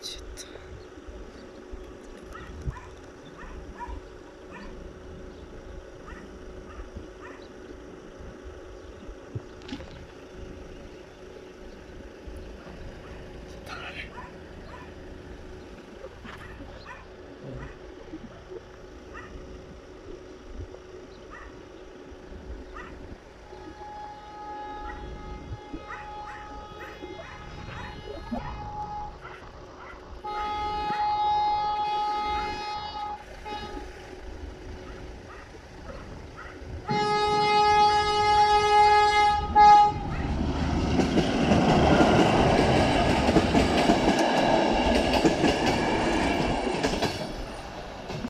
ちょっと。Darling.